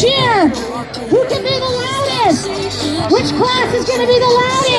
cheer. Who can be the loudest? Which class is going to be the loudest?